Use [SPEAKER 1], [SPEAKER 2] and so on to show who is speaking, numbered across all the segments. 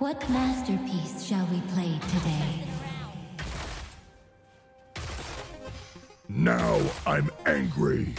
[SPEAKER 1] What masterpiece shall we play today?
[SPEAKER 2] Now I'm angry.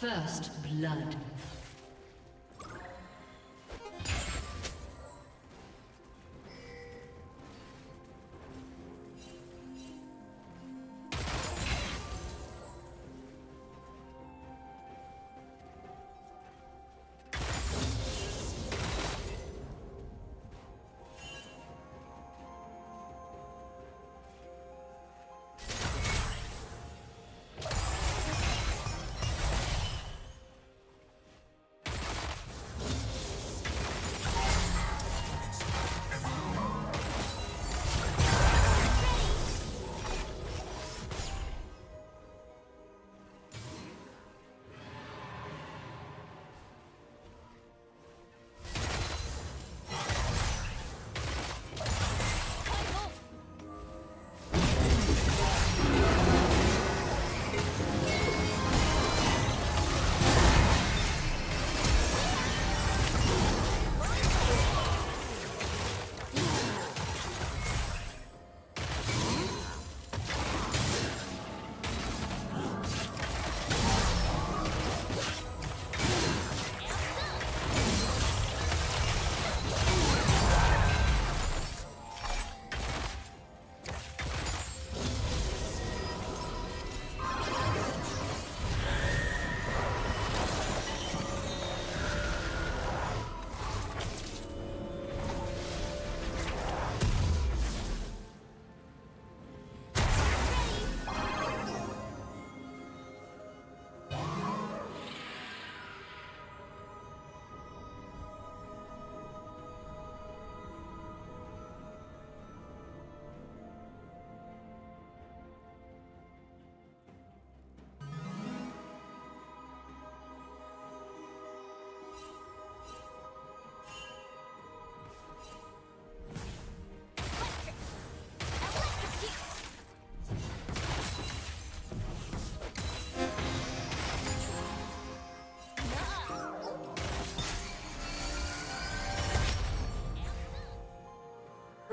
[SPEAKER 3] First blood.